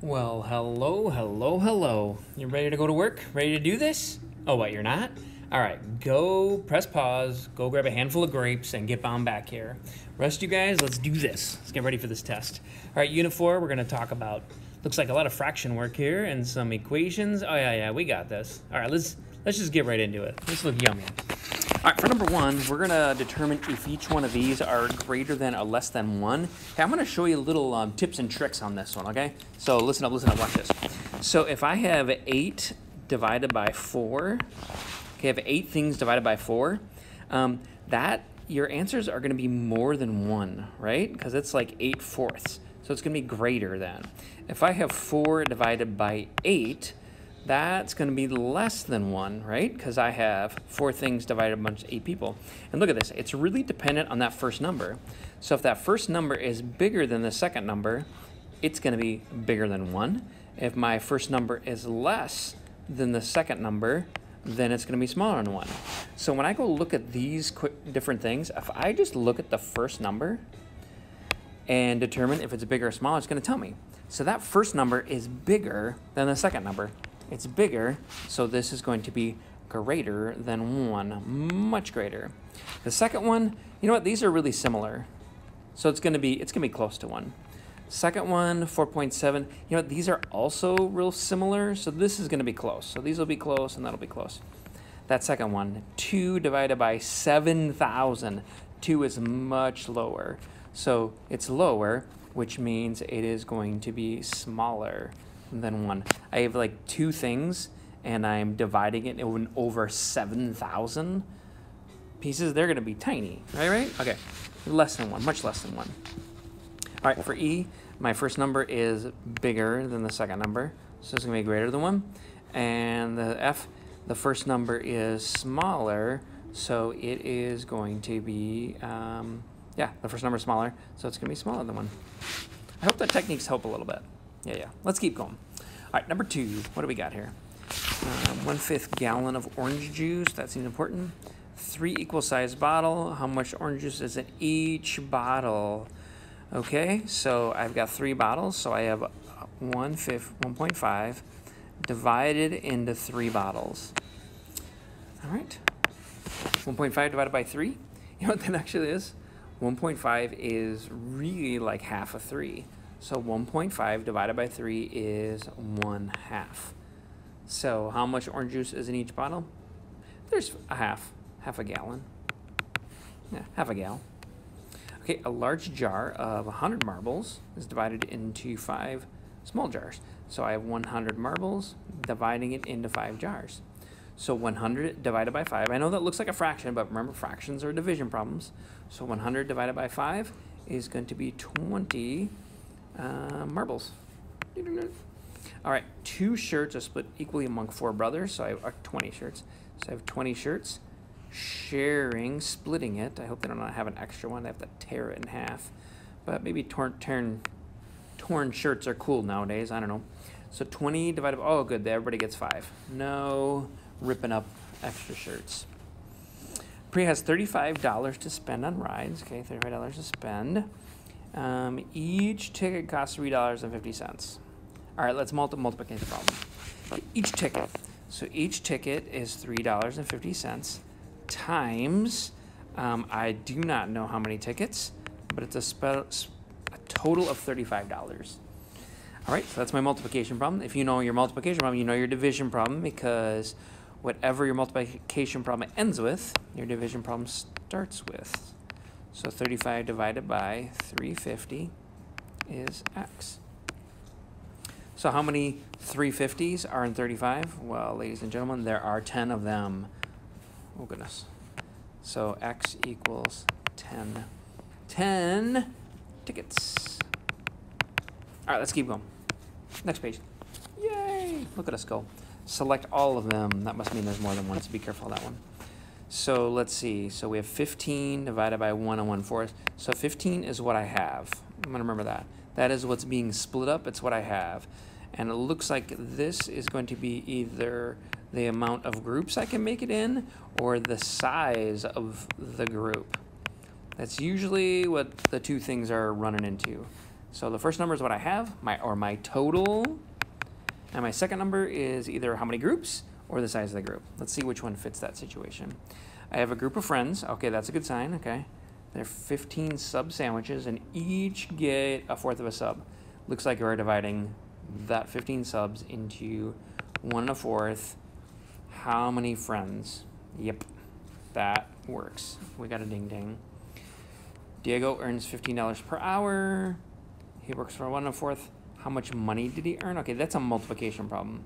Well, hello, hello, hello. You ready to go to work? Ready to do this? Oh, what, you're not? All right, go press pause, go grab a handful of grapes, and get on back here. Rest you guys, let's do this. Let's get ready for this test. All right, Unit 4, we're going to talk about, looks like a lot of fraction work here and some equations. Oh, yeah, yeah, we got this. All right, let's, let's just get right into it. This look yummy. All right, for number one, we're gonna determine if each one of these are greater than or less than one. Okay, I'm gonna show you little um, tips and tricks on this one, okay? So listen up, listen up, watch this. So if I have eight divided by four, okay, I have eight things divided by four, um, that, your answers are gonna be more than one, right? Because it's like eight fourths, so it's gonna be greater than. If I have four divided by eight, that's going to be less than 1, right? Because I have four things divided amongst eight people. And look at this. It's really dependent on that first number. So if that first number is bigger than the second number, it's going to be bigger than 1. If my first number is less than the second number, then it's going to be smaller than 1. So when I go look at these different things, if I just look at the first number and determine if it's bigger or smaller, it's going to tell me. So that first number is bigger than the second number. It's bigger, so this is going to be greater than 1, much greater. The second one, you know what, these are really similar. So it's going to be it's going to be close to 1. Second one, 4.7. You know what, these are also real similar, so this is going to be close. So these will be close and that'll be close. That second one, 2 divided by 7,000. 2 is much lower. So it's lower, which means it is going to be smaller than one. I have like two things and I'm dividing it in over 7,000 pieces. They're going to be tiny, right? Right? Okay. Less than one, much less than one. All right, for E, my first number is bigger than the second number, so it's going to be greater than one. And the F, the first number is smaller, so it is going to be, um, yeah, the first number is smaller, so it's going to be smaller than one. I hope that techniques help a little bit. Yeah, yeah. Let's keep going. All right, number two. What do we got here? Um, one fifth gallon of orange juice. That seems important. Three equal sized bottle. How much orange juice is in each bottle? Okay, so I've got three bottles, so I have one fifth, 1.5 divided into three bottles. All right, 1.5 divided by three. You know what that actually is? 1.5 is really like half of three. So 1.5 divided by 3 is 1 half. So how much orange juice is in each bottle? There's a half, half a gallon. Yeah, half a gal. Okay, a large jar of 100 marbles is divided into five small jars. So I have 100 marbles, dividing it into five jars. So 100 divided by 5, I know that looks like a fraction, but remember fractions are division problems. So 100 divided by 5 is going to be 20 uh, marbles. All right, two shirts are split equally among four brothers, so I have uh, 20 shirts. So I have 20 shirts, sharing, splitting it. I hope they don't have an extra one. They have to tear it in half. But maybe torn, torn, torn shirts are cool nowadays. I don't know. So 20 divided by, oh, good, everybody gets five. No ripping up extra shirts. Pri has $35 to spend on rides. Okay, $35 to spend. Um, each ticket costs three dollars and fifty cents. All right, let's multi- multiplicate the problem. Each ticket. So each ticket is three dollars and fifty cents times. Um, I do not know how many tickets, but it's a, a total of thirty-five dollars. All right, so that's my multiplication problem. If you know your multiplication problem, you know your division problem because whatever your multiplication problem ends with, your division problem starts with. So 35 divided by 350 is x. So how many 350s are in 35? Well, ladies and gentlemen, there are 10 of them. Oh, goodness. So x equals 10. 10 tickets. All right, let's keep going. Next page. Yay! Look at us go. Select all of them. That must mean there's more than one, so be careful of that one. So let's see. So we have 15 divided by 1 and 1 fourth. So 15 is what I have. I'm going to remember that. That is what's being split up. It's what I have. And it looks like this is going to be either the amount of groups I can make it in or the size of the group. That's usually what the two things are running into. So the first number is what I have, my or my total. And my second number is either how many groups or the size of the group. Let's see which one fits that situation. I have a group of friends. Okay, that's a good sign. Okay. There are 15 sub sandwiches, and each get a fourth of a sub. Looks like we're dividing that 15 subs into one and a fourth. How many friends? Yep, that works. We got a ding ding. Diego earns $15 per hour. He works for one and a fourth. How much money did he earn? Okay, that's a multiplication problem.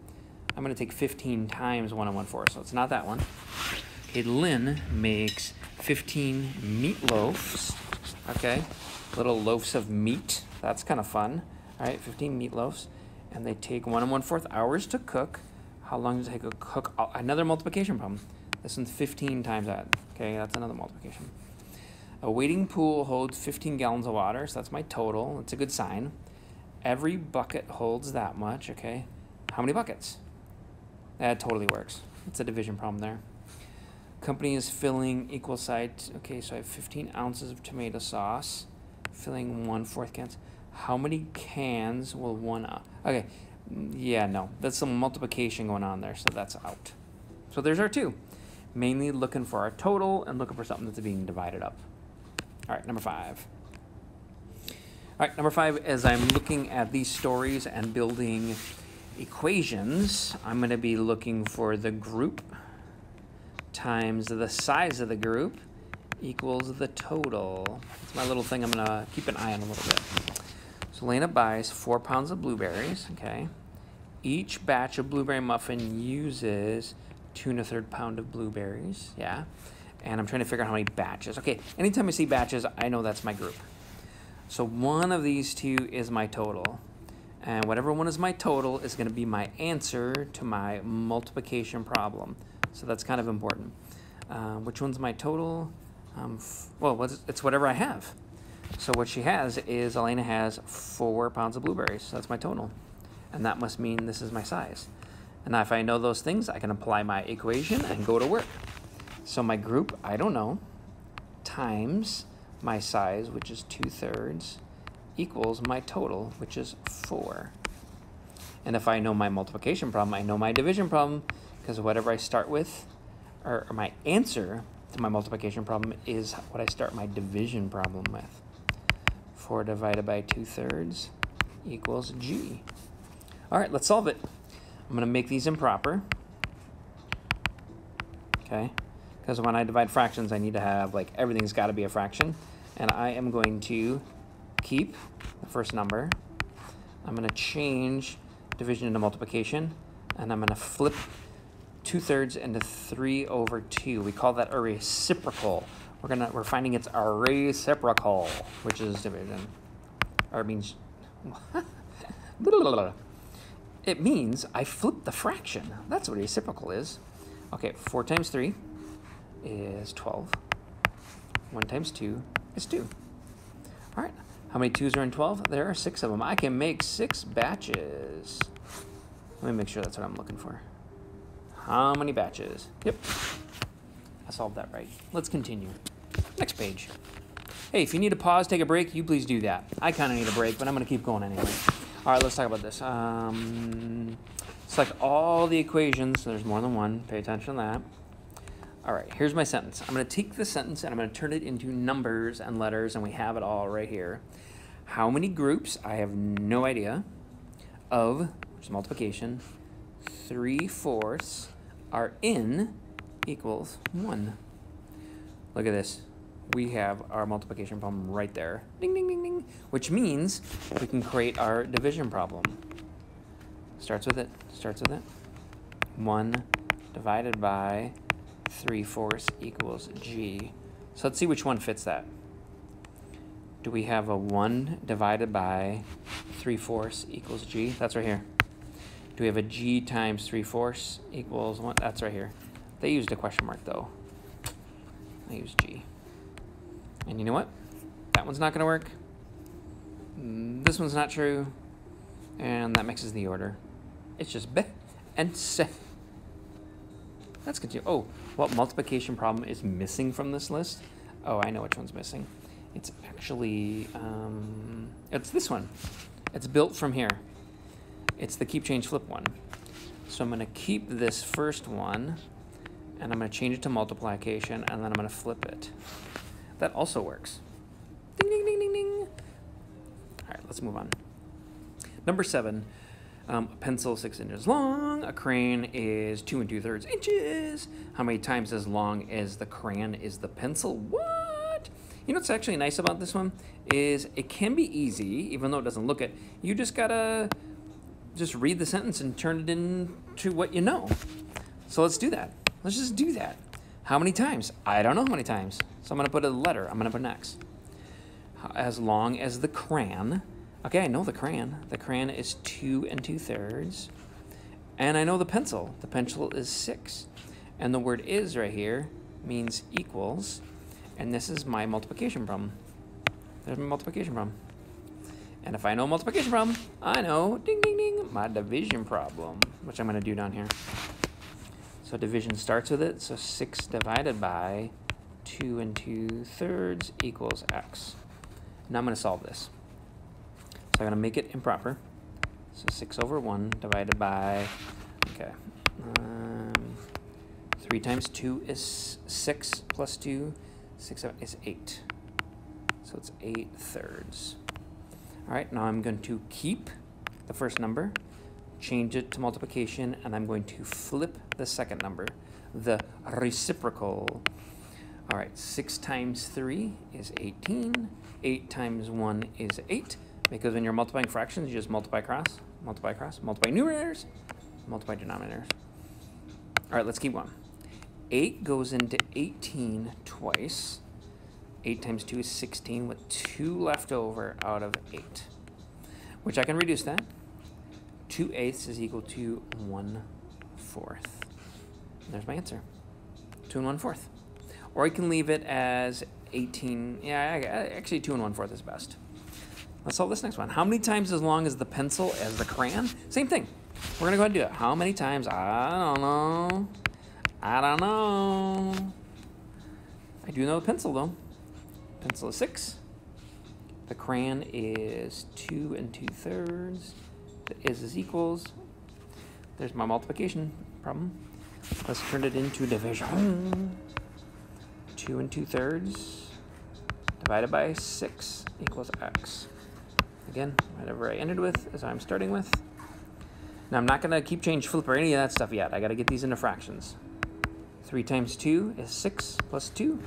I'm going to take 15 times 1 and 1 4, so it's not that one. Okay, Lynn makes 15 meatloafs. Okay, little loaves of meat. That's kind of fun. All right, 15 meatloafs. And they take 1 and 1 4th hours to cook. How long does it take to cook? Oh, another multiplication problem. This one's 15 times that. Okay, that's another multiplication. A wading pool holds 15 gallons of water, so that's my total. That's a good sign. Every bucket holds that much, okay? How many buckets? That totally works. It's a division problem there. Company is filling equal size. Okay, so I have 15 ounces of tomato sauce, filling one fourth cans. How many cans will one? Okay, yeah, no, that's some multiplication going on there, so that's out. So there's our two. Mainly looking for our total and looking for something that's being divided up. All right, number five. All right, number five, as I'm looking at these stories and building equations, I'm going to be looking for the group times the size of the group equals the total. It's my little thing I'm going to keep an eye on a little bit. So Lena buys four pounds of blueberries, okay? Each batch of blueberry muffin uses two and a third pound of blueberries, yeah? And I'm trying to figure out how many batches. Okay, anytime I see batches, I know that's my group. So one of these two is my total. And whatever one is my total is going to be my answer to my multiplication problem. So that's kind of important. Uh, which one's my total? Um, well, it's whatever I have. So what she has is Elena has four pounds of blueberries. So that's my total. And that must mean this is my size. And if I know those things, I can apply my equation and go to work. So my group, I don't know, times my size, which is 2 thirds, equals my total, which is 4. And if I know my multiplication problem, I know my division problem, because whatever I start with, or, or, my answer to my multiplication problem is what I start my division problem with. 4 divided by 2 thirds equals g. All right, let's solve it. I'm going to make these improper. Okay, because when I divide fractions, I need to have, like, everything's got to be a fraction and I am going to keep the first number. I'm going to change division into multiplication, and I'm going to flip 2 thirds into 3 over 2. We call that a reciprocal. We're gonna we're finding it's a reciprocal, which is division. Or it means it means I flip the fraction. That's what a reciprocal is. Okay, 4 times 3 is 12. 1 times 2 is 2. All right, how many 2s are in 12? There are 6 of them. I can make 6 batches. Let me make sure that's what I'm looking for. How many batches? Yep, I solved that right. Let's continue. Next page. Hey, if you need to pause, take a break, you please do that. I kind of need a break, but I'm going to keep going anyway. All right, let's talk about this. Um, select all the equations. There's more than one. Pay attention to that. All right, here's my sentence. I'm going to take the sentence and I'm going to turn it into numbers and letters, and we have it all right here. How many groups? I have no idea. Of, which is multiplication, 3 fourths are in equals 1. Look at this. We have our multiplication problem right there. Ding, ding, ding, ding. Which means we can create our division problem. Starts with it. Starts with it. 1 divided by 3 fourths equals g. So let's see which one fits that. Do we have a 1 divided by 3 fourths equals g? That's right here. Do we have a g times 3 fourths equals 1? That's right here. They used a question mark though. I use g. And you know what? That one's not going to work. This one's not true. And that mixes the order. It's just b and c. Let's continue. Oh, what multiplication problem is missing from this list? Oh, I know which one's missing. It's actually, um, it's this one. It's built from here. It's the keep change flip one. So I'm gonna keep this first one and I'm gonna change it to multiplication and then I'm gonna flip it. That also works. Ding, ding, ding, ding, ding. All right, let's move on. Number seven, um, a pencil six inches long. A crayon is two and two thirds inches. How many times as long as the crayon is the pencil? What? You know what's actually nice about this one is it can be easy, even though it doesn't look it. You just gotta just read the sentence and turn it into what you know. So let's do that. Let's just do that. How many times? I don't know how many times. So I'm gonna put a letter. I'm gonna put an X. As long as the crayon Okay, I know the crayon. The crayon is two and two thirds. And I know the pencil. The pencil is six. And the word is right here means equals. And this is my multiplication problem. There's my multiplication problem. And if I know multiplication problem, I know, ding, ding, ding, my division problem, which I'm going to do down here. So division starts with it. So 6 divided by 2 and 2 thirds equals x. Now I'm going to solve this. I'm going to make it improper. So 6 over 1 divided by, okay, um, 3 times 2 is 6 plus 2, 6 7 is 8. So it's 8 thirds. All right, now I'm going to keep the first number, change it to multiplication, and I'm going to flip the second number, the reciprocal. All right, 6 times 3 is 18. 8 times 1 is 8 because when you're multiplying fractions, you just multiply across, multiply across, multiply numerators, multiply denominators. All right, let's keep going. 8 goes into 18 twice. 8 times 2 is 16 with 2 left over out of 8, which I can reduce that. 2 eighths is equal to 1 fourth. And there's my answer, 2 and 1 fourth. Or I can leave it as 18, yeah, actually 2 and 1 fourth is best. Let's solve this next one. How many times as long as the pencil as the crayon? Same thing. We're going to go ahead and do it. How many times? I don't know. I don't know. I do know the pencil, though. Pencil is 6. The crayon is 2 and 2 thirds. The is is equals. There's my multiplication problem. Let's turn it into division. 2 and 2 thirds divided by 6 equals x. Again, whatever I ended with is I'm starting with. Now I'm not going to keep change flip or any of that stuff yet. I got to get these into fractions. 3 times 2 is 6 plus 2.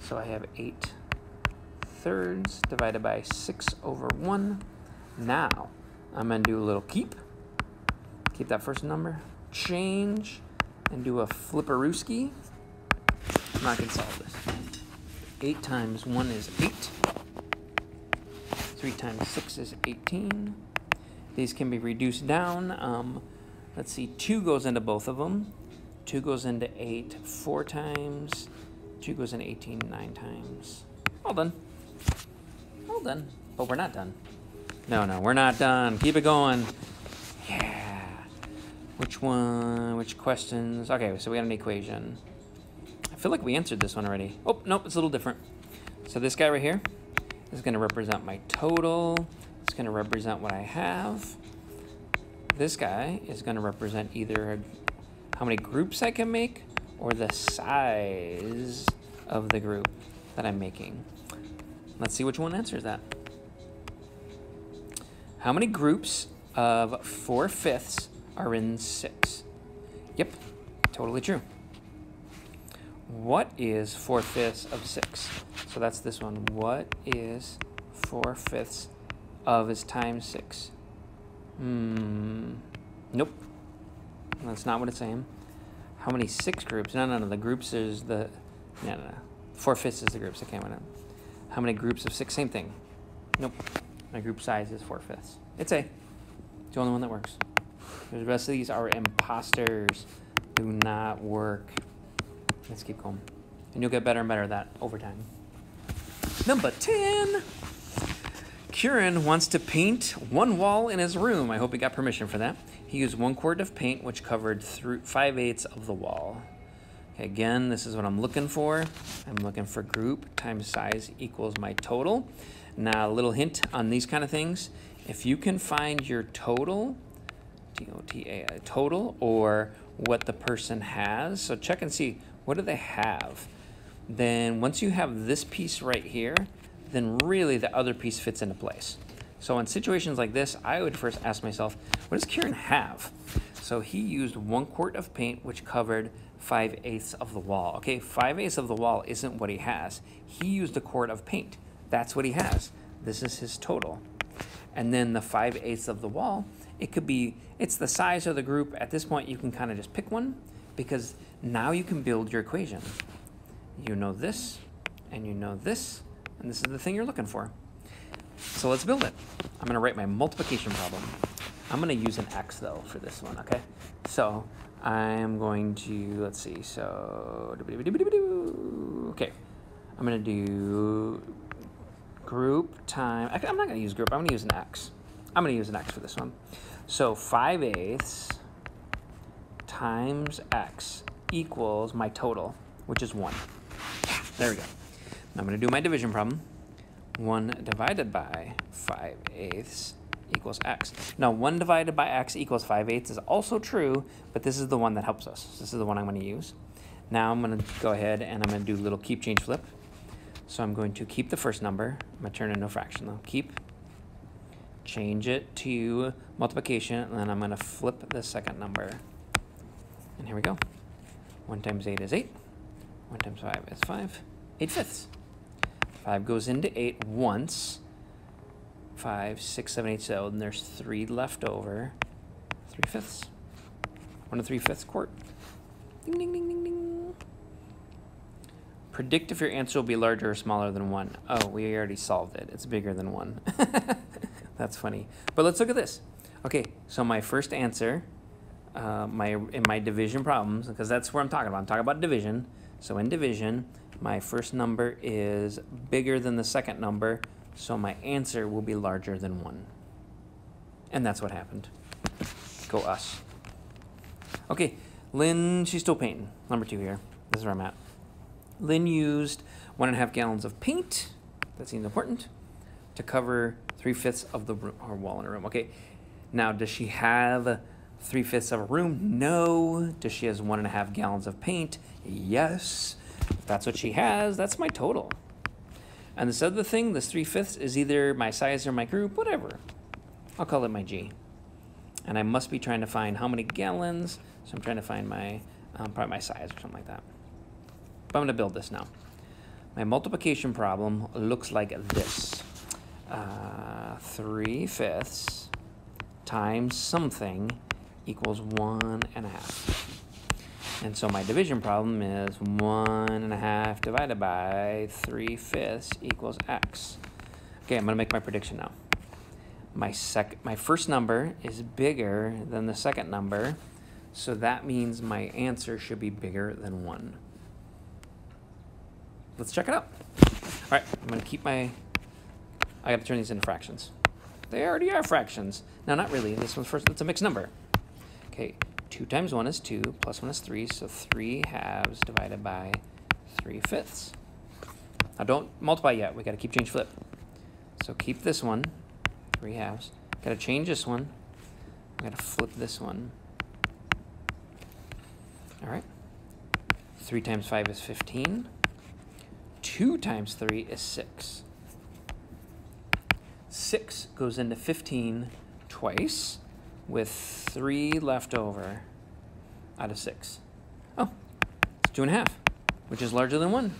So I have 8 thirds divided by 6 over 1. Now I'm going to do a little keep. Keep that first number. Change and do a flipperooski. I'm not going to solve this. 8 times 1 is 8. 3 times 6 is 18. These can be reduced down. Um, let's see, 2 goes into both of them. 2 goes into 8 4 times. 2 goes into 18 9 times. All done. All done. But we're not done. No, no, we're not done. Keep it going. Yeah. Which one? Which questions? Okay, so we got an equation. I feel like we answered this one already. Oh, nope, it's a little different. So this guy right here, is going to represent my total. It's going to represent what I have. This guy is going to represent either how many groups I can make or the size of the group that I'm making. Let's see which one answers that. How many groups of 4 fifths are in 6? Yep, totally true. What is 4 fifths of 6? So that's this one. What is 4 fifths of is times 6? Hmm. Nope. That's not what it's saying. How many 6 groups? No, no, no. The groups is the... No, no, no. 4 fifths is the groups. I can't remember. How many groups of 6? Same thing. Nope. My group size is 4 fifths. It's A. It's the only one that works. The rest of these are imposters. Do not work. Let's keep going. And you'll get better and better at that over time. Number 10. Kieran wants to paint one wall in his room. I hope he got permission for that. He used one quart of paint, which covered through five eighths of the wall. Okay, Again, this is what I'm looking for. I'm looking for group times size equals my total. Now, a little hint on these kind of things. If you can find your total, T-O-T-A, total, or what the person has, so check and see, what do they have? Then once you have this piece right here, then really the other piece fits into place. So in situations like this, I would first ask myself, what does Kieran have? So he used one quart of paint, which covered 5 eighths of the wall. Okay, 5 eighths of the wall isn't what he has. He used a quart of paint. That's what he has. This is his total. And then the 5 eighths of the wall, it could be, it's the size of the group. At this point, you can kind of just pick one because now you can build your equation. You know this, and you know this, and this is the thing you're looking for. So let's build it. I'm gonna write my multiplication problem. I'm gonna use an X though for this one, okay? So I'm going to, let's see, so, okay. I'm gonna do group time, I'm not gonna use group, I'm gonna use an X. I'm gonna use an X for this one. So 5 eighths times X equals my total, which is one. There we go. Now I'm gonna do my division problem. 1 divided by 5 eighths equals x. Now 1 divided by x equals 5 eighths is also true, but this is the one that helps us. This is the one I'm going to use. Now I'm going to go ahead and I'm going to do a little keep change flip. So I'm going to keep the first number. I'm going to turn it into a fraction though. Keep, change it to multiplication, and then I'm going to flip the second number. And here we go. 1 times 8 is 8. 1 times 5 is 5. 8 fifths. 5 goes into 8 once. 5, 6, 7, 8, so then there's 3 left over. 3 fifths. 1 and 3 fifths quart. Ding, ding, ding, ding, ding. Predict if your answer will be larger or smaller than 1. Oh, we already solved it. It's bigger than 1. That's funny. But let's look at this. Okay, so my first answer, uh, my in my division problems, because that's where I'm talking about. I'm talking about division. So in division, my first number is bigger than the second number, so my answer will be larger than 1. And that's what happened. Go us. Okay, Lynn, she's still painting. Number two here. This is where I'm at. Lynn used one and a half gallons of paint. That seems important. To cover three fifths of the room, her wall in her room. Okay, now does she have three fifths of a room? No. Does she has one and a half gallons of paint? Yes. If that's what she has, that's my total. And this other thing, this 3 fifths, is either my size or my group, whatever. I'll call it my G. And I must be trying to find how many gallons, so I'm trying to find my, um, probably my size or something like that. But I'm to build this now. My multiplication problem looks like this. Uh, 3 fifths times something equals 1 and a half. And so my division problem is 1 and a half divided by 3 fifths equals x. Okay, I'm to make my prediction now. My, sec my first number is bigger than the second number, so that means my answer should be bigger than 1. Let's check it out. All right, I'm to keep my... I got to turn these into fractions. They already are fractions. No, not really. This one's first. It's a mixed number. Okay, 2 times 1 is 2, plus 1 is 3, so 3 halves divided by 3 fifths. Now don't multiply yet, we got to keep change flip. So keep this one, 3 halves. Got to change this one. I got to flip this one. All right. 3 times 5 is 15. 2 times 3 is 6. 6 goes into 15 twice with three left over out of six. Oh, it's two and a half, which is larger than one.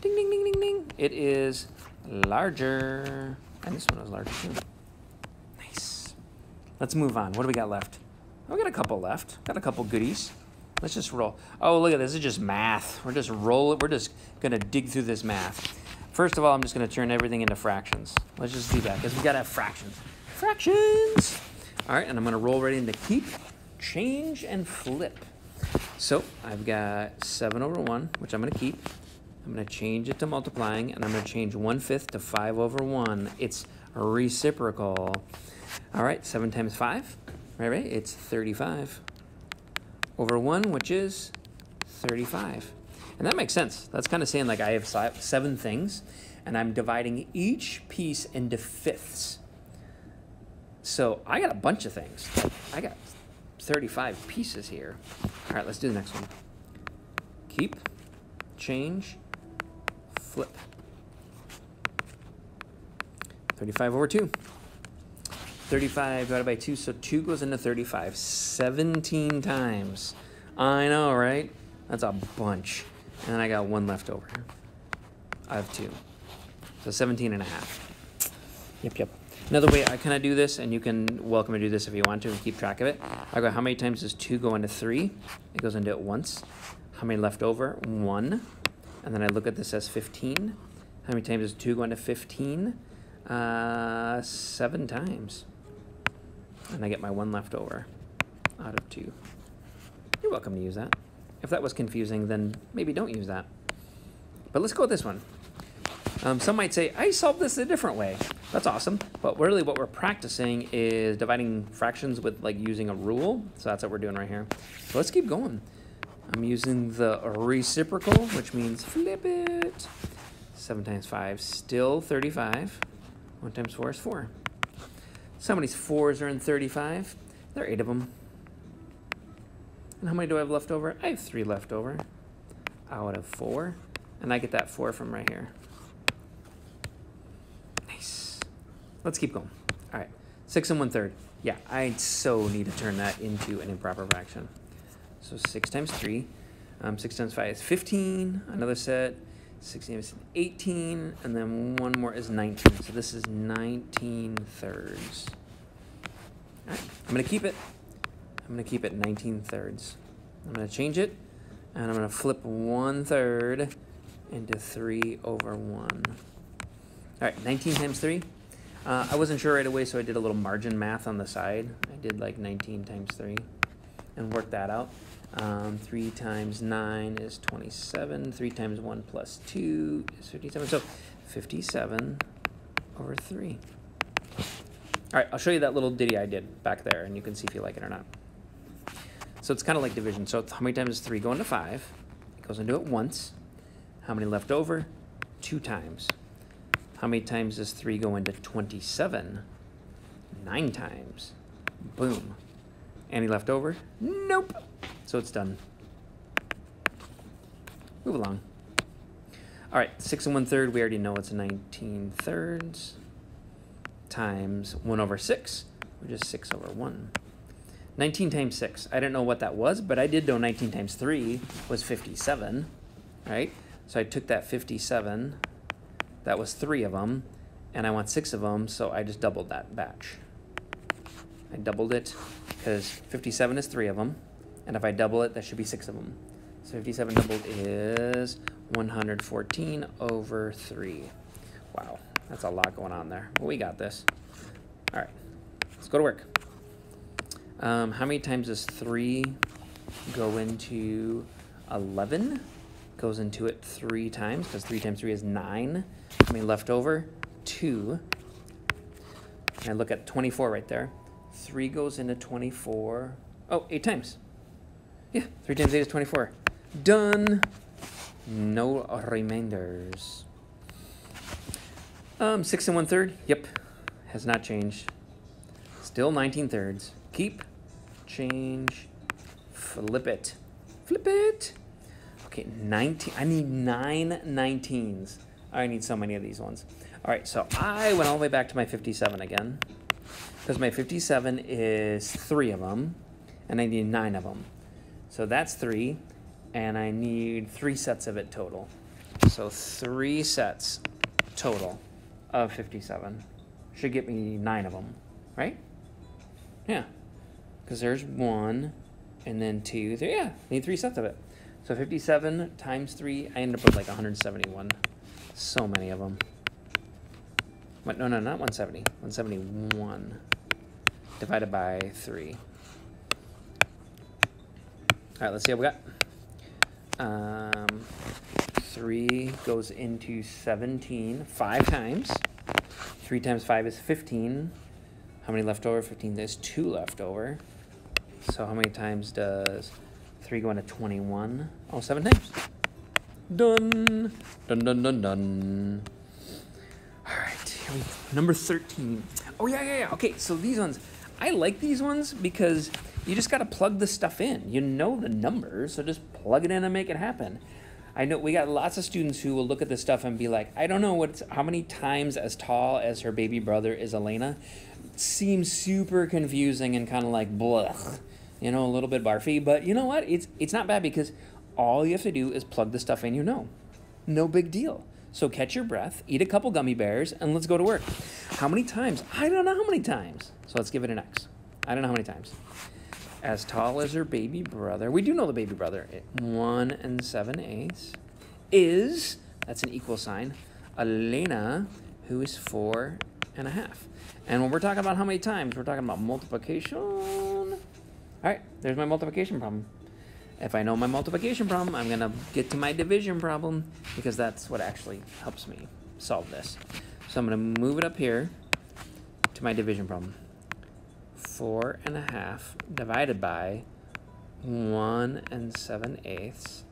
Ding, ding, ding, ding, ding. It is larger. And this one is larger too. Nice. Let's move on. What do we got left? Oh, we got a couple left. Got a couple goodies. Let's just roll. Oh, look at this. This is just math. We're just roll it. We're just going to dig through this math. First of all, I'm just going to turn everything into fractions. Let's just do that because we got to have fractions. Fractions! All right, and I'm gonna roll right into keep, change, and flip. So I've got seven over one, which I'm gonna keep. I'm gonna change it to multiplying, and I'm gonna change one fifth to five over one. It's reciprocal. All right, seven times five, right, right, it's 35. Over one, which is 35. And that makes sense. That's kind of saying like I have seven things and I'm dividing each piece into fifths. So I got a bunch of things. I got 35 pieces here. All right, let's do the next one. Keep, change, flip. 35 over 2. 35 divided by 2, so 2 goes into 35 17 times. I know, right? That's a bunch. And I got one left over. I have 2. So 17 and a half. Yep, yep. Another way I kind of do this, and you can welcome to do this if you want to and keep track of it. I go, how many times does 2 go into 3? It goes into it once. How many left over? 1. And then I look at this as 15. How many times does 2 go into 15? Uh, 7 times. And I get my 1 left over out of 2. You're welcome to use that. If that was confusing, then maybe don't use that. But let's go with this one. Um, some might say, I solved this a different way. That's awesome. But really what we're practicing is dividing fractions with like using a rule. So that's what we're doing right here. So let's keep going. I'm using the reciprocal, which means flip it. 7 times 5, still 35. 1 times 4 is 4. So many 4s are in 35. There are 8 of them. And how many do I have left over? I have 3 left over out of 4. And I get that 4 from right here. Let's keep going. All right, six and one third. Yeah, I so need to turn that into an improper fraction. So six times three, um, six times five is 15, another set, 16 is 18, and then one more is 19. So this is 19 thirds. All right, I'm gonna keep it. I'm gonna keep it 19 thirds. I'm gonna change it, and I'm gonna flip one third into three over one. All right, 19 times three, uh, I wasn't sure right away, so I did a little margin math on the side. I did like 19 times 3 and worked that out. Um, 3 times 9 is 27. 3 times 1 plus 2 is 57. So 57 over 3. All right, I'll show you that little ditty I did back there, and you can see if you like it or not. So it's kind of like division. So how many times does 3 go into 5? It goes into it once. How many left over? Two times. How many times does 3 go into 27? 9 times. Boom. Any left over? Nope. So it's done. Move along. All right, 6 and 1 third, we already know it's 19 thirds times 1 over 6, which is 6 over 1. 19 times 6. I didn't know what that was, but I did know 19 times 3 was 57, right? So I took that 57 that was three of them, and I want six of them, so I just doubled that batch. I doubled it because 57 is three of them, and if I double it, that should be six of them. So 57 doubled is 114 over 3. Wow, that's a lot going on there. Well, we got this. All right, let's go to work. Um, how many times does 3 go into 11? Goes into it three times, because 3 times 3 is 9. Many left over? Two. And I look at 24 right there. Three goes into 24. Oh, eight times. Yeah, three times eight is 24. Done. No remainders. Um, six and one third. Yep, has not changed. Still 19 thirds. Keep, change, flip it. Flip it. Okay, 19. I need nine 19s. I need so many of these ones. All right, so I went all the way back to my 57 again because my 57 is three of them and I need nine of them. So that's three and I need three sets of it total. So three sets total of 57 should get me nine of them, right? Yeah, because there's one and then two, three, yeah, I need three sets of it. So 57 times three, I end up with like 171. So many of them. What? No, no, not 170. 171 divided by 3. All right, let's see what we got. Um, 3 goes into 17 five times. 3 times 5 is 15. How many left over? 15. There's 2 left over. So how many times does 3 go into 21. Oh, seven times. Done. Dun, dun, dun. All right, here we go. Number 13. Oh, yeah, yeah, yeah. Okay, so these ones, I like these ones because you just got to plug the stuff in. You know the numbers, so just plug it in and make it happen. I know we got lots of students who will look at this stuff and be like, I don't know what's how many times as tall as her baby brother is Elena. Seems super confusing and kind of like blah, you know, a little bit barfy. But you know what? It's it's not bad because all you have to do is plug the stuff in. You know, no big deal. So catch your breath, eat a couple gummy bears, and let's go to work. How many times? I don't know how many times. So let's give it an X. I don't know how many times as tall as her baby brother. We do know the baby brother. One and seven eighths is, that's an equal sign, Elena, who is four and a half. And when we're talking about how many times, we're talking about multiplication. All right, there's my multiplication problem. If I know my multiplication problem, I'm going to get to my division problem because that's what actually helps me solve this. So I'm to move it up here to my division problem four and a half divided by one and seven eighths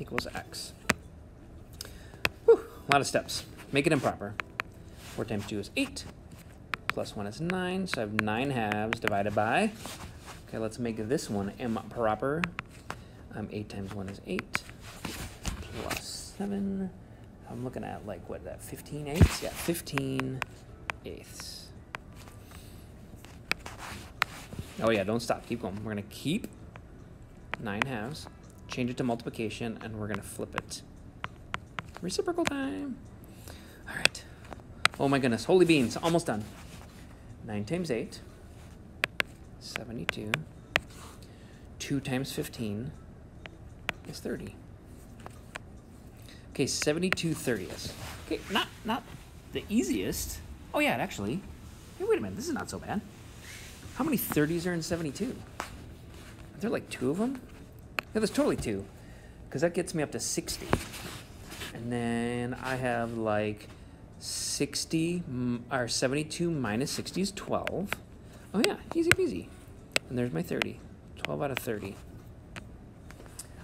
equals x. Whew, a lot of steps. Make it improper. Four times two is eight, plus one is nine, so I have nine halves divided by, okay, let's make this one improper. Um, eight times one is eight, plus seven, I'm looking at like, what, that 15 eighths? Yeah, 15 eighths. Oh yeah, don't stop. Keep going. We're going to keep 9 halves, change it to multiplication, and we're going to flip it. Reciprocal time. All right. Oh my goodness. Holy beans. Almost done. 9 times 8. 72. 2 times 15 is 30. Okay, 72 30ths. Okay, not, not the easiest. Oh yeah, actually. Hey, wait a minute. This is not so bad. How many 30s are in 72? Are there like two of them? Yeah, there's totally two. Because that gets me up to 60. And then I have like 60, or 72 minus 60 is 12. Oh yeah, easy peasy. And there's my 30. 12 out of 30.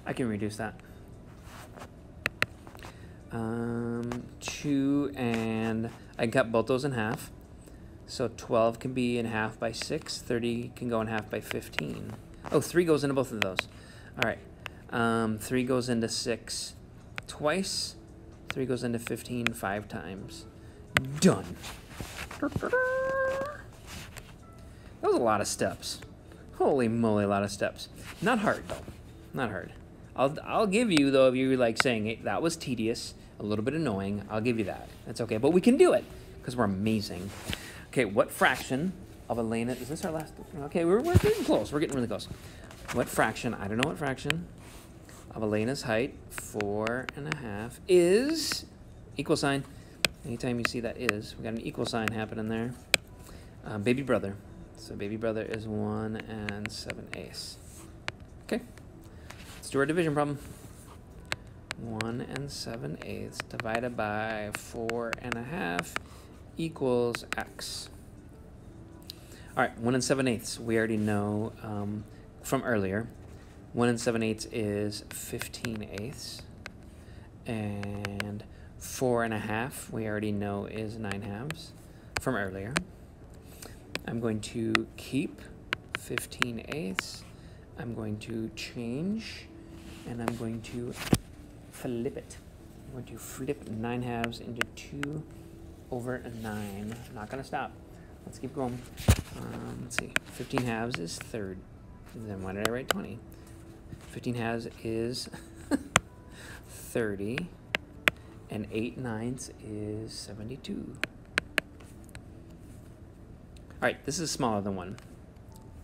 I can reduce that. Um, 2 and I can cut both those in half. So 12 can be in half by 6. 30 can go in half by 15. Oh, 3 goes into both of those. All right. Um, 3 goes into 6 twice. 3 goes into 15 five times. Done. That was a lot of steps. Holy moly, a lot of steps. Not hard, though. Not hard. I'll, I'll give you, though, if you're like saying, hey, that was tedious, a little bit annoying, I'll give you that. That's okay. But we can do it because we're amazing. Okay, what fraction of Elena, is this our last, okay, we're, we're getting close, we're getting really close. What fraction, I don't know what fraction, of Elena's height, four and a half, is, equal sign, anytime you see that is, we got an equal sign happening there. Uh, baby brother, so baby brother is one and seven eighths. Okay, let's do our division problem. 1 and 7 eighths divided by 4 and a half equals x. All right, 1 and 7 eighths, we already know um, from earlier. 1 and 7 eighths is 15 eighths. And 4 and a half, we already know is 9 halves from earlier. I'm going to keep 15 eighths. I'm going to change, and I'm going to flip it. I'm going to flip 9 halves into 2 over a 9. Not going to stop. Let's keep going. Um, let's see. 15 halves is third. Then why did I write 20? 15 halves is 30. And 8 ninths is 72. All right, this is smaller than 1.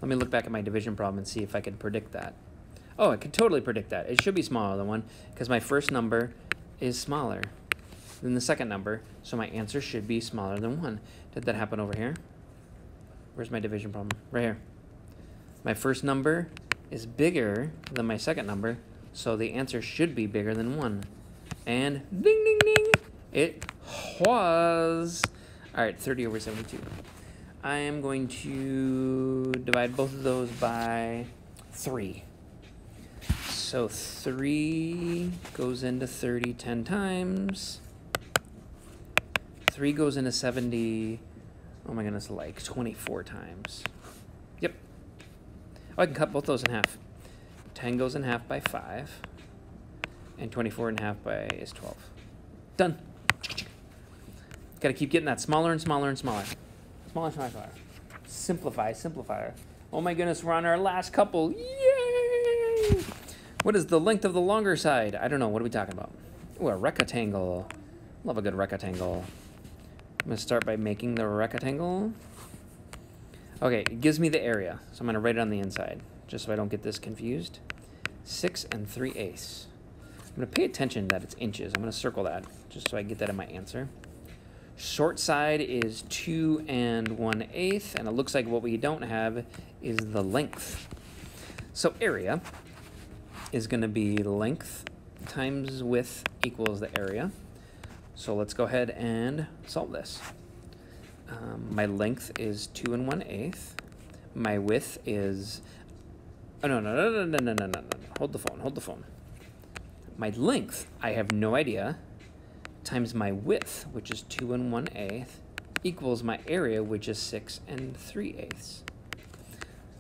Let me look back at my division problem and see if I can predict that. Oh, I could totally predict that. It should be smaller than 1 because my first number is smaller than the second number, so my answer should be smaller than 1. Did that happen over here? Where's my division problem? Right here. My first number is bigger than my second number, so the answer should be bigger than 1. And ding, ding, ding, it was. All right, 30 over 72. I am going to divide both of those by 3. So 3 goes into 30 10 times. 3 goes into 70, oh my goodness, like 24 times. Yep. Oh, I can cut both those in half. 10 goes in half by 5. And 24 and a half by is 12. Done. Got to keep getting that smaller and smaller and smaller. Smaller and smaller. smaller. Simplify, simplify. Oh my goodness, we're on our last couple. Yay! What is the length of the longer side? I don't know. What are we talking about? Oh, a rectangle. Love a good rectangle. I'm going to start by making the rectangle. Okay, it gives me the area. So I'm going to write it on the inside, just so I don't get this confused. 6 and 3 eighths. I'm going to pay attention that it's inches. I'm going to circle that, just so I get that in my answer. Short side is 2 and 1 eighth, and it looks like what we don't have is the length. So area is going to be length times width equals the area. So let's go ahead and solve this. Um, my length is 2 and 1 eighth. My width is... Oh, no, no, no, no, no, no, no, no, no. Hold the phone, hold the phone. My length, I have no idea times my width, which is 2 and 1 eighth, equals my area, which is 6 and 3 eighths.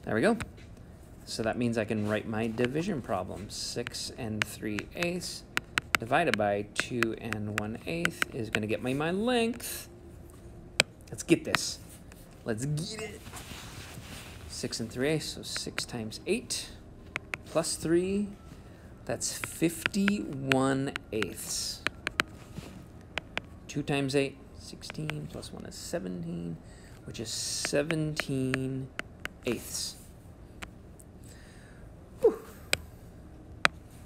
There we go. So that means I can write my division problem. 6 and 3 eighths divided by 2 and 1 eighth is going to get me my length. Let's get this. Let's get it. 6 and 3 eighths, so 6 times 8 plus 3, that's 51 eighths. 2 times 8, 16, plus 1 is 17, which is 17 eighths.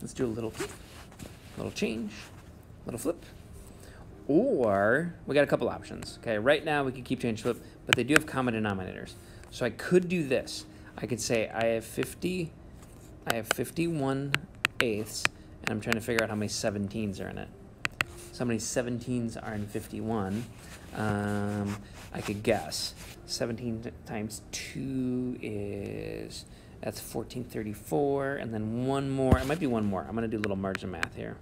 Let's do a little little change, little flip. Or, we got a couple options. Okay, right now we could keep change flip, but they do have common denominators. So I could do this. I could say I have 50, I have 51 eighths, and I'm trying to figure out how many 17s are in it so how many 17s are in 51. Um, I could guess. 17 times 2 is, that's 1434, and then one more, it might be one more. I'm going to do a little margin math here.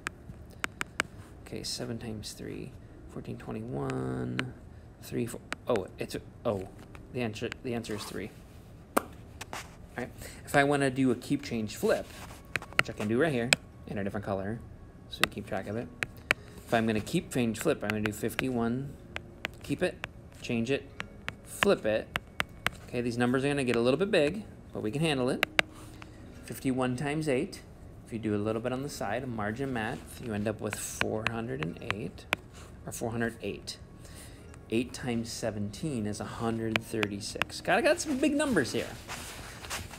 Okay, 7 times 3, 1421, 3, 4, oh, it's, oh, the answer, the answer is 3. All right, if I want to do a keep change flip, which I can do right here in a different color, so we keep track of it, if I'm going to keep change flip, I'm going to do 51, keep it, change it, flip it. Okay, these numbers are going to get a little bit big, but we can handle it. 51 times 8. If you do a little bit on the side, margin math, you end up with 408, or 408. 8 times 17 is 136. Gotta got some big numbers here.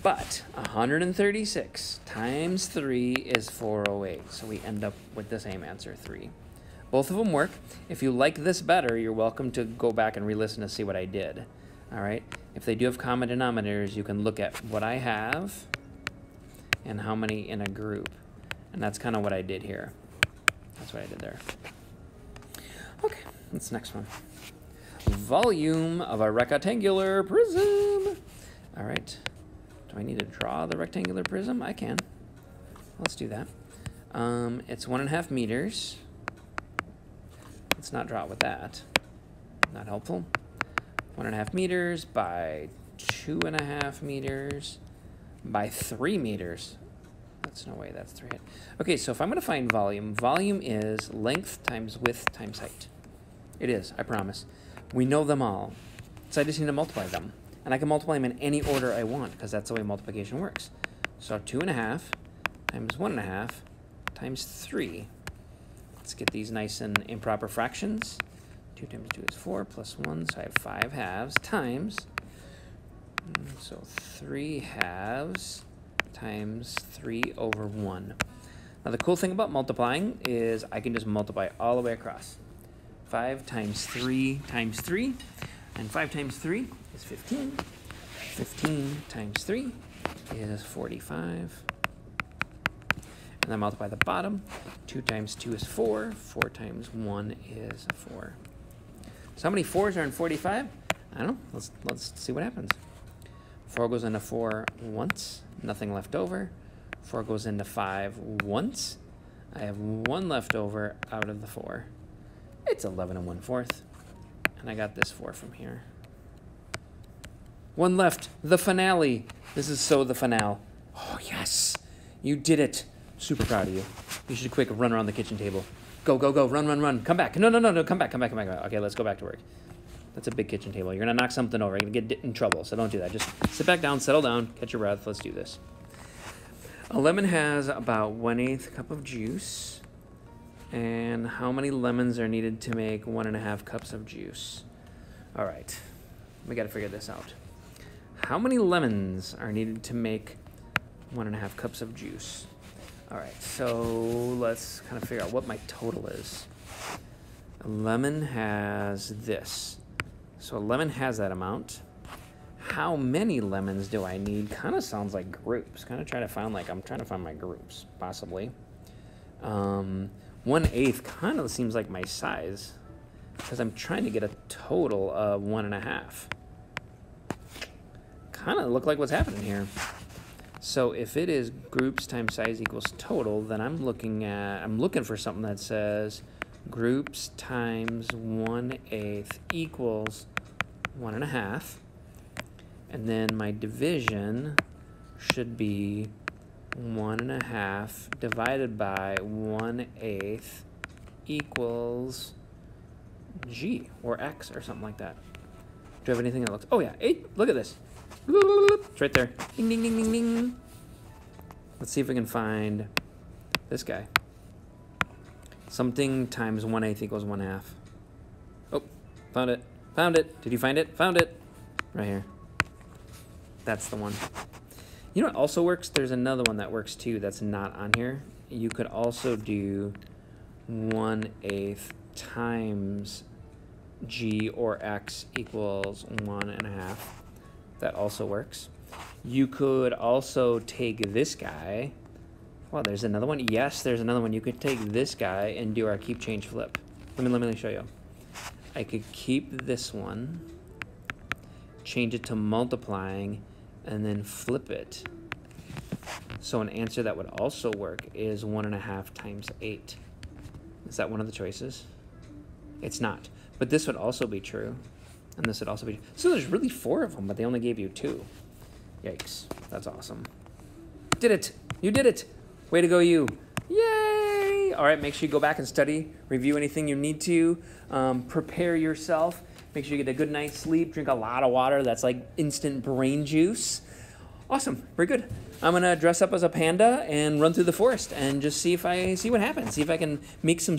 But 136 times 3 is 408. So we end up with the same answer, 3. Both of them work. If you like this better, you're welcome to go back and re-listen to see what I did. All right. If they do have common denominators, you can look at what I have and how many in a group. And that's kind of what I did here. That's what I did there. Okay, that's next one. Volume of a rectangular prism. All right. Do I need to draw the rectangular prism? I can. Let's do that. Um, it's one and a half meters. Let's not draw it with that. Not helpful. One and a half meters by two and a half meters by three meters. That's no way, that's three. Okay, so if I'm gonna find volume, volume is length times width times height. It is, I promise. We know them all. So I just need to multiply them. And I can multiply them in any order I want because that's the way multiplication works. So two and a half times one and a half times three Let's get these nice and improper fractions. 2 times 2 is 4, plus 1, so I have 5 halves, times, mm, so 3 halves times 3 over 1. Now the cool thing about multiplying is I can just multiply all the way across. 5 times 3 times 3, and 5 times 3 is 15. 15 times 3 is 45 and then multiply the bottom. 2 times 2 is 4. 4 times 1 is 4. So how many 4s are in 45? I don't know. Let's, let's see what happens. 4 goes into 4 once. Nothing left over. Four goes into five once. I have one left over out of the four. It's 11 and one fourth. And I got this four from here. One left. The finale. This is so the finale. Oh, yes. You did it. Super proud of you. You should quick run around the kitchen table. Go, go, go. Run, run, run. Come back. No, no, no, no. Come back, come back, come back. Okay, let's go back to work. That's a big kitchen table. You're going to knock something over. You're going to get in trouble. So don't do that. Just sit back down, settle down, catch your breath. Let's do this. A lemon has about one eighth cup of juice. And how many lemons are needed to make one and a half cups of juice? All right. We got to figure this out. How many lemons are needed to make one and a half cups of juice? All right, so let's kind of figure out what my total is. A lemon has this. So a lemon has that amount. How many lemons do I need? Kind of sounds like groups. Kind of trying to find like, I'm trying to find my groups, possibly. Um, one eighth kind of seems like my size because I'm trying to get a total of one and a half. Kind of look like what's happening here. So if it is groups times size equals total, then I'm looking at, I'm looking for something that says groups times one eighth equals one and a half. And then my division should be one and a half divided by one eighth equals g or x or something like that. Do you have anything that looks? Oh yeah, eight. Look at this. It's right there. Ding, ding, ding, ding, ding. Let's see if we can find this guy. Something times 1 eighth equals 1 half. Oh, found it. Found it. Did you find it? Found it. Right here. That's the one. You know what also works? There's another one that works too that's not on here. You could also do 1 eighth times g or x equals one and a half. That also works. You could also take this guy. Well, there's another one. Yes, there's another one. You could take this guy and do our keep change flip. Let me let me show you. I could keep this one, change it to multiplying, and then flip it. So an answer that would also work is one and a half times eight. Is that one of the choices? It's not. But this would also be true. And this would also be... So there's really four of them, but they only gave you two. Yikes. That's awesome. Did it! You did it! Way to go, you! Yay! All right, make sure you go back and study, review anything you need to, um, prepare yourself. Make sure you get a good night's sleep, drink a lot of water. That's like instant brain juice. Awesome, very good. I'm gonna dress up as a panda and run through the forest and just see if I see what happens. See if I can make some